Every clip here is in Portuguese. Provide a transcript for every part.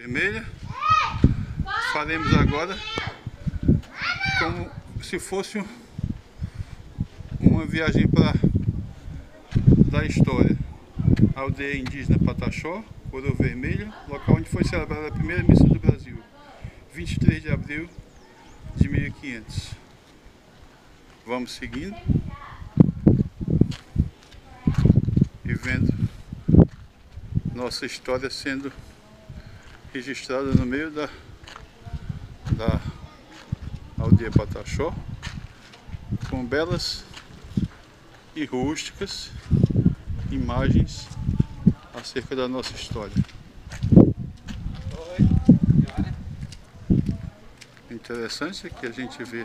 vermelha. Faremos agora como se fosse uma viagem para da história. Aldeia indígena Pataxó, Coroa Vermelha, local onde foi celebrada a primeira missa do Brasil, 23 de abril de 1500. Vamos seguindo e vendo nossa história sendo registrada no meio da, da aldeia Pataxó, com belas e rústicas imagens acerca da nossa história. Interessante é que a gente vê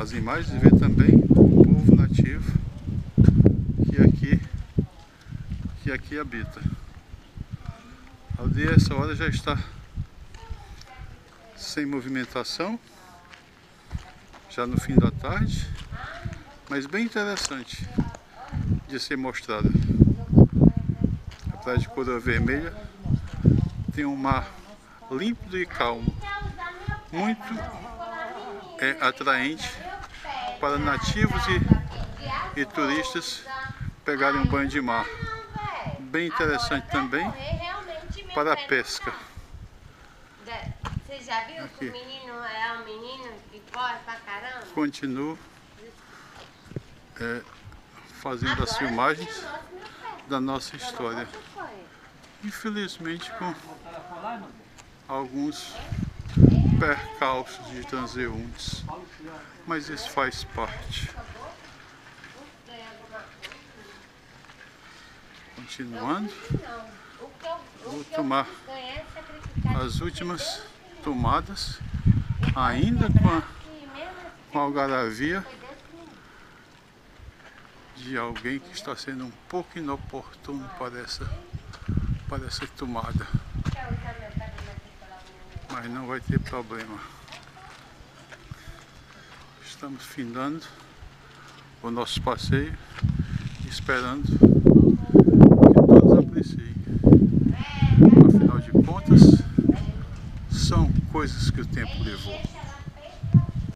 as imagens e vê também o povo nativo que aqui, que aqui habita. A aldeia essa hora já está sem movimentação, já no fim da tarde, mas bem interessante de ser mostrada. A praia de Coroa Vermelha tem um mar límpido e calmo, muito é, atraente para nativos e, e turistas pegarem um banho de mar. Bem interessante também para a pesca. Você já viu que o menino é um menino que corre pra caramba? Continuo é, fazendo as filmagens da nossa história. Infelizmente com alguns percalços de transeuntes, mas isso faz parte. Continuando, vou tomar as últimas tomadas, ainda com a, com a algaravia de alguém que está sendo um pouco inoportuno para essa, para essa tomada. Mas não vai ter problema. Estamos findando o nosso passeio, esperando coisas que o tempo levou.